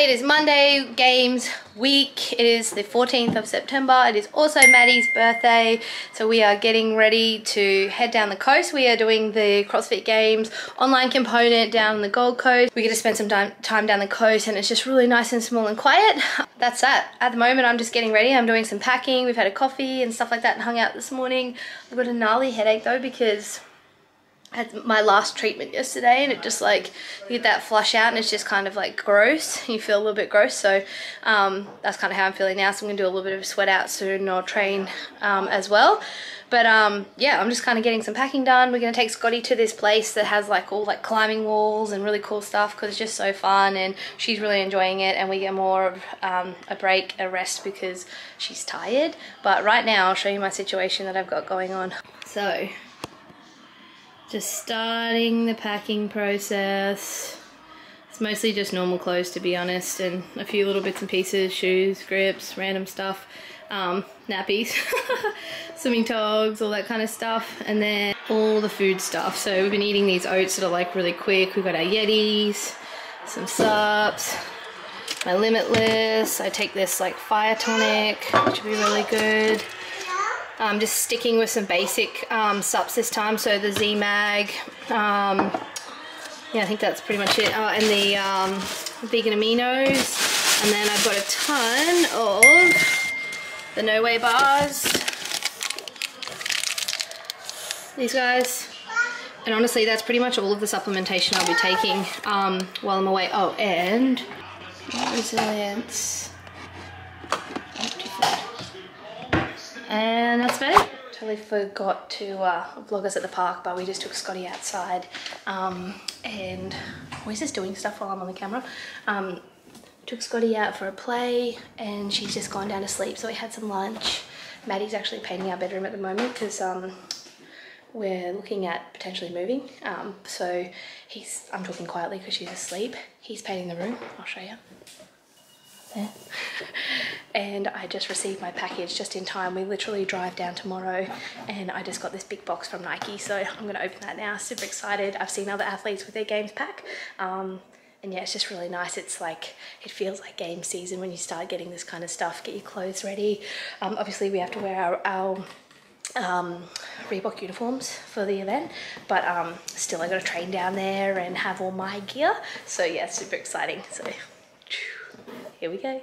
it is Monday Games week. It is the 14th of September. It is also Maddie's birthday. So we are getting ready to head down the coast. We are doing the CrossFit Games online component down the Gold Coast. We get to spend some time down the coast and it's just really nice and small and quiet. That's that. At the moment, I'm just getting ready. I'm doing some packing. We've had a coffee and stuff like that and hung out this morning. I've got a gnarly headache though because had my last treatment yesterday and it just like you get that flush out and it's just kind of like gross. You feel a little bit gross. So um, that's kind of how I'm feeling now. So I'm gonna do a little bit of sweat out soon or train um, as well. But um, yeah I'm just kind of getting some packing done. We're gonna take Scotty to this place that has like all like climbing walls and really cool stuff because it's just so fun and she's really enjoying it and we get more of um, a break a rest because she's tired. But right now I'll show you my situation that I've got going on. So just starting the packing process. It's mostly just normal clothes to be honest and a few little bits and pieces, shoes, grips, random stuff, um, nappies, swimming togs, all that kind of stuff. And then all the food stuff. So we've been eating these oats that are like really quick. We've got our Yetis, some sups, my Limitless. I take this like fire tonic, which will be really good. I'm just sticking with some basic um, sups this time. So the Z-Mag, um, yeah, I think that's pretty much it. Oh, and the um, vegan aminos. And then I've got a ton of the No Way bars. These guys. And honestly, that's pretty much all of the supplementation I'll be taking um, while I'm away. Oh, and resilience. And that's about it. Totally forgot to uh, vlog us at the park, but we just took Scotty outside um, and we're just doing stuff while I'm on the camera. Um, took Scotty out for a play and she's just gone down to sleep. So we had some lunch. Maddie's actually painting our bedroom at the moment because um, we're looking at potentially moving. Um, so he's, I'm talking quietly because she's asleep. He's painting the room. I'll show you. There. and I just received my package just in time. We literally drive down tomorrow and I just got this big box from Nike. So I'm gonna open that now, super excited. I've seen other athletes with their games pack. Um, and yeah, it's just really nice. It's like, it feels like game season when you start getting this kind of stuff, get your clothes ready. Um, obviously we have to wear our, our um, Reebok uniforms for the event, but um, still I gotta train down there and have all my gear. So yeah, super exciting. So here we go.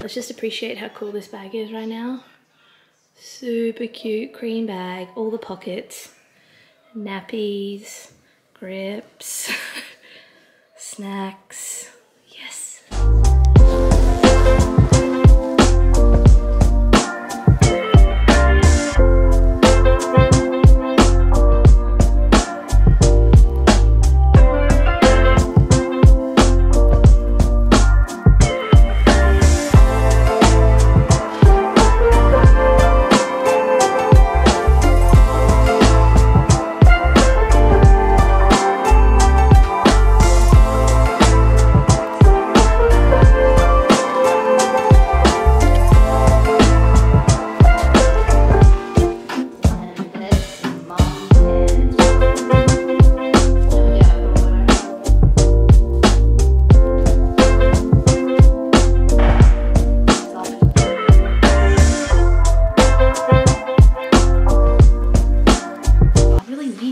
Let's just appreciate how cool this bag is right now. Super cute cream bag, all the pockets, nappies, grips, snacks,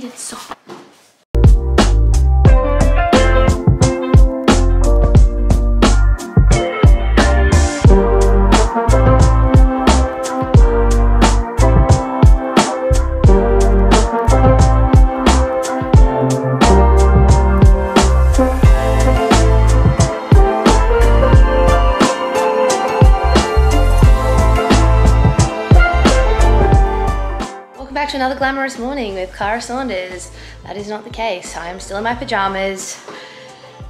it's so. Another glamorous morning with Kara Saunders. That is not the case. I am still in my pajamas.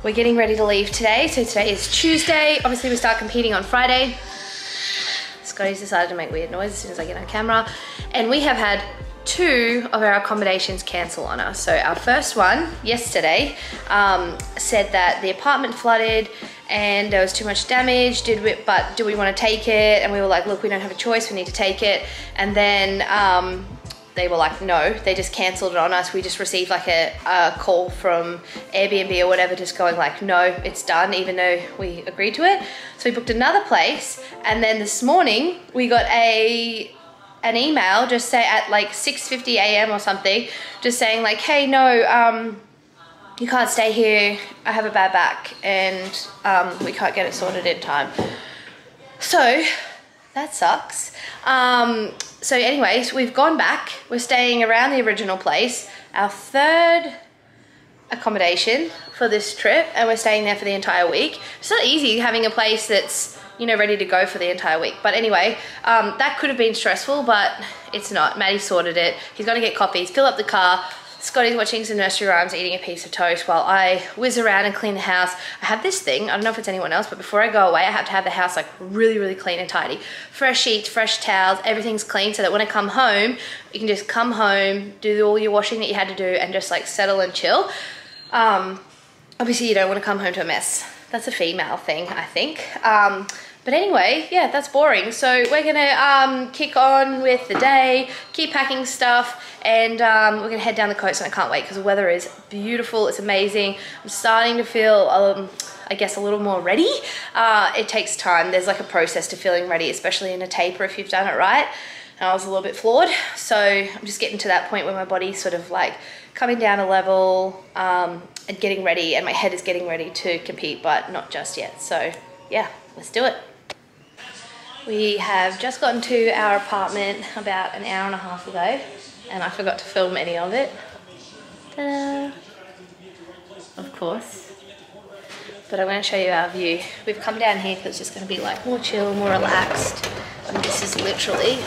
we're getting ready to leave today. So today is Tuesday. Obviously we start competing on Friday. Scotty's decided to make weird noise as soon as I get on camera. And we have had two of our accommodations cancel on us. So our first one yesterday um, said that the apartment flooded and there was too much damage, did we, but do we want to take it? And we were like, look, we don't have a choice, we need to take it. And then um, they were like, no, they just cancelled it on us. We just received like a, a, call from Airbnb or whatever, just going like, no, it's done, even though we agreed to it. So we booked another place. And then this morning we got a an email just say at like 6.50 a.m. or something, just saying like, hey, no, um, you can't stay here. I have a bad back and um, we can't get it sorted in time. So that sucks. Um, so anyways, we've gone back. We're staying around the original place. Our third accommodation for this trip and we're staying there for the entire week. It's not easy having a place that's you know, ready to go for the entire week. But anyway, um, that could have been stressful, but it's not. Maddie sorted it. He's gonna get coffees, fill up the car. Scotty's watching some nursery rhymes, eating a piece of toast while I whiz around and clean the house. I have this thing, I don't know if it's anyone else, but before I go away, I have to have the house like really, really clean and tidy. Fresh sheets, fresh towels, everything's clean so that when I come home, you can just come home, do all your washing that you had to do and just like settle and chill. Um, obviously you don't want to come home to a mess. That's a female thing, I think. Um, but anyway, yeah, that's boring. So we're gonna um, kick on with the day, keep packing stuff, and um, we're gonna head down the coast and I can't wait because the weather is beautiful, it's amazing. I'm starting to feel, um, I guess, a little more ready. Uh, it takes time, there's like a process to feeling ready, especially in a taper if you've done it right. And I was a little bit flawed, so I'm just getting to that point where my body's sort of like coming down a level um, and getting ready, and my head is getting ready to compete, but not just yet. So yeah, let's do it. We have just gotten to our apartment about an hour and a half ago and I forgot to film any of it. Of course. But I'm going to show you our view. We've come down here because it's just going to be like more chill, more relaxed. And this is literally